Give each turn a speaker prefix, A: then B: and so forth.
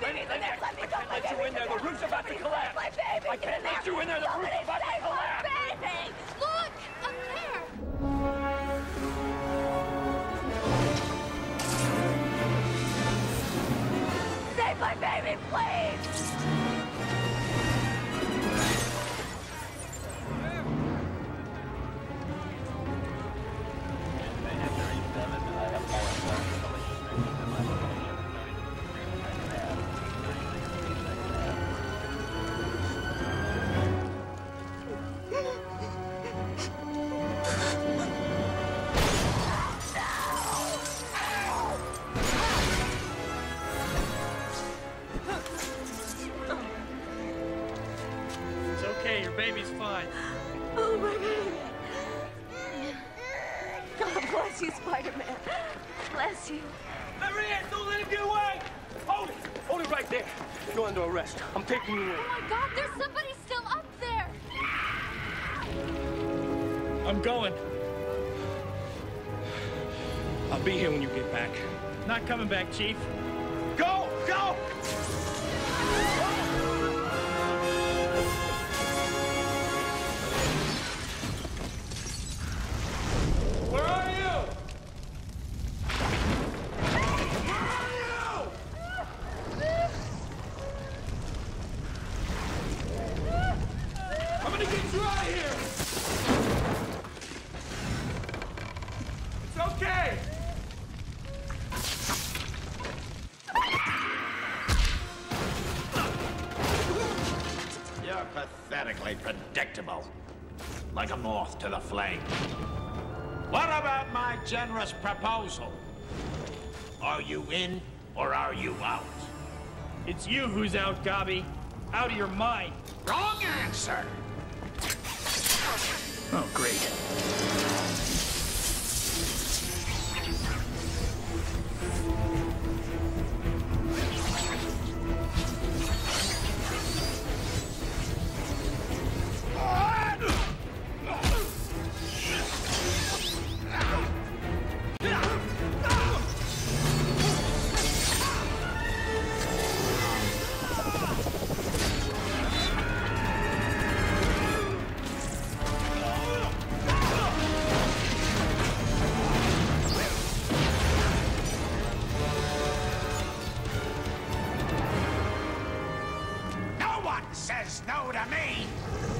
A: baby's in there! Let me go! My let you in there! The roof's about to collapse! My baby! I can't let you in there! The roof's about to collapse!
B: My baby! Look! Up there! Save my baby, please!
C: Baby's fine.
A: Oh, my baby! God bless you, Spider-Man. Bless
B: you.
A: Marianne, don't let him get away! Hold it! Hold it right there. You're under arrest. I'm taking you in. Oh,
B: my God, there's somebody still up there!
C: I'm going.
A: I'll be here when you get back.
C: Not coming back, Chief. Go! Go!
D: Pathetically predictable. Like a moth to the flame. What about my generous proposal? Are you in or are you out?
C: It's you who's out, Gobby. Out of your mind.
D: Wrong answer!
C: Oh, great.
D: Says no to me!